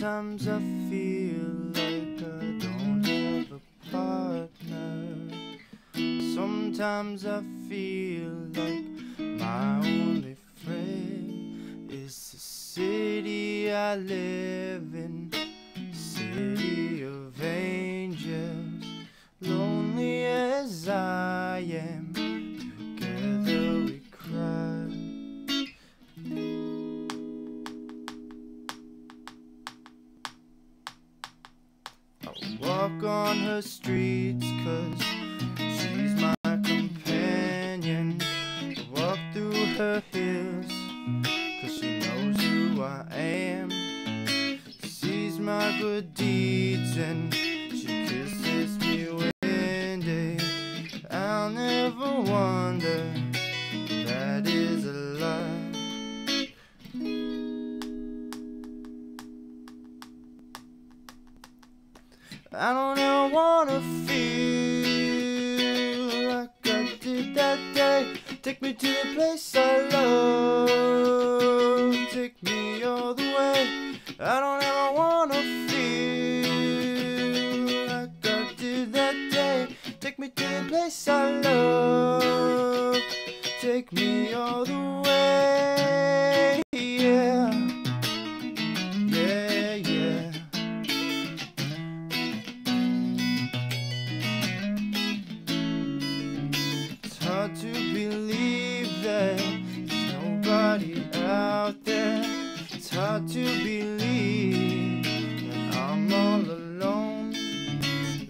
Sometimes I feel like I don't have a partner. Sometimes I feel like my only friend is the city I live in, city of angels. Lonely as I am, walk on her streets cause she's my companion. I walk through her hills cause she knows who I am. She sees my good deeds and I don't ever wanna feel like I did that day. Take me to the place I love. Take me all the way. I don't ever wanna feel like I did that day. Take me to the place I love. Take me all the way. Nobody out there. It's hard to believe that I'm all alone.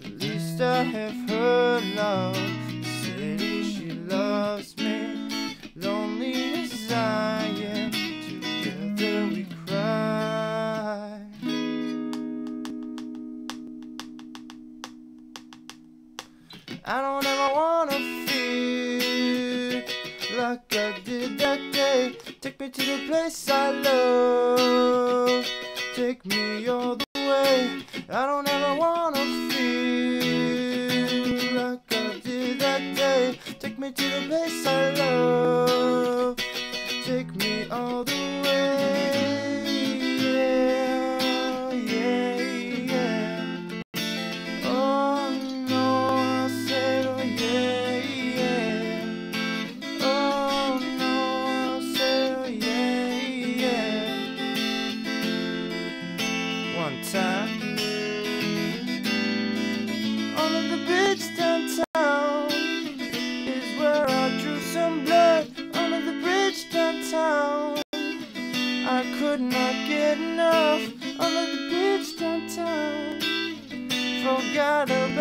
At least I have her love. City she loves me. Lonely as I am, together we cry. I don't ever wanna feel like I did that day. Take me to the place I love. Take me all the way. I don't ever wanna feel like I did that day. Take me to the place I love. Take me all the way. could not get enough under the bridge downtown. Forgot about.